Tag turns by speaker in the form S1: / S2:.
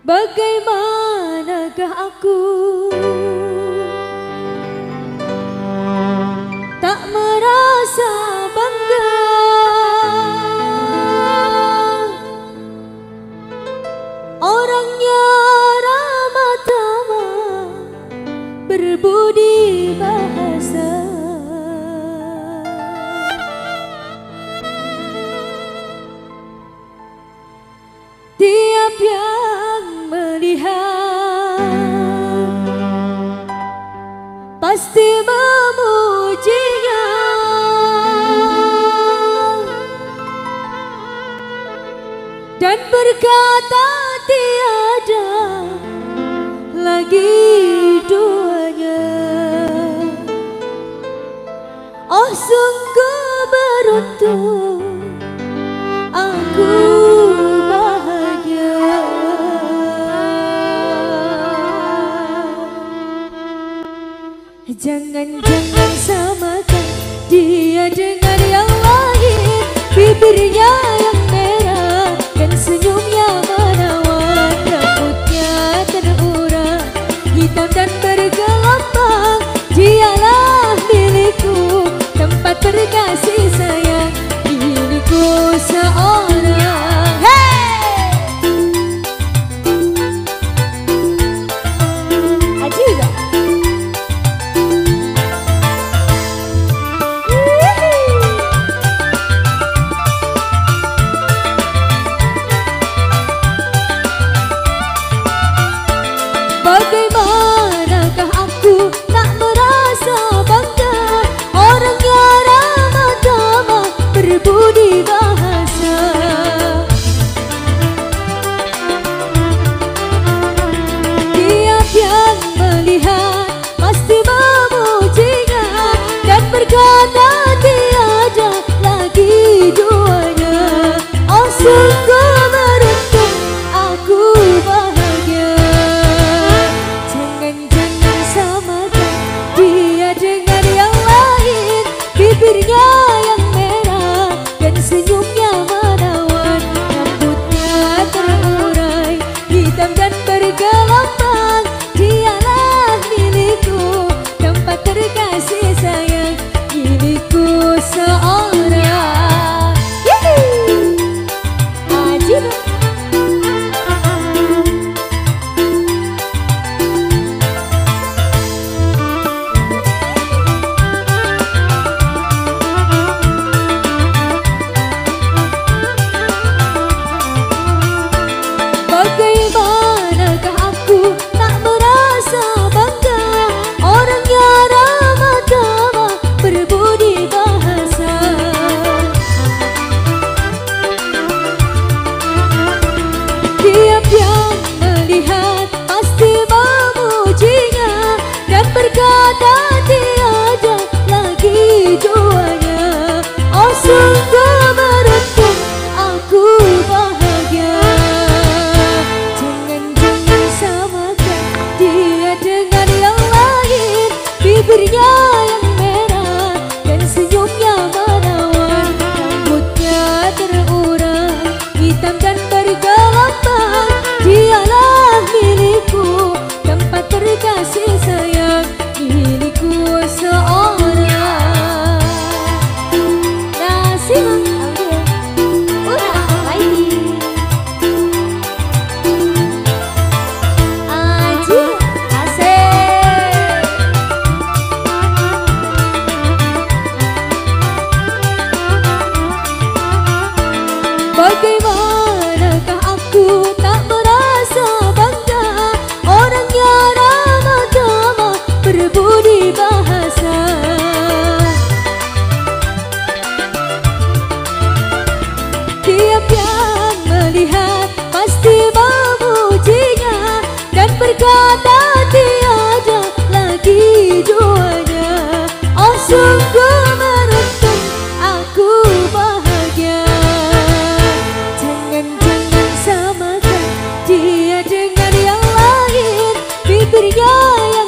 S1: Bagaimanakah aku? Tak merasa bangga. Orangnya ramah tamah Berbudi bahasa. Tiap yang Pasti memujinya. Dan berkata tiada lagi duanya. Oh sungguh beruntung Jangan-jangan samakan dia dengan Surya kata tiada lagi duanya. Oh sungguh merentun aku bahagia. Jangan-jangan samakan dia dengan yang lain. Bibirnya yang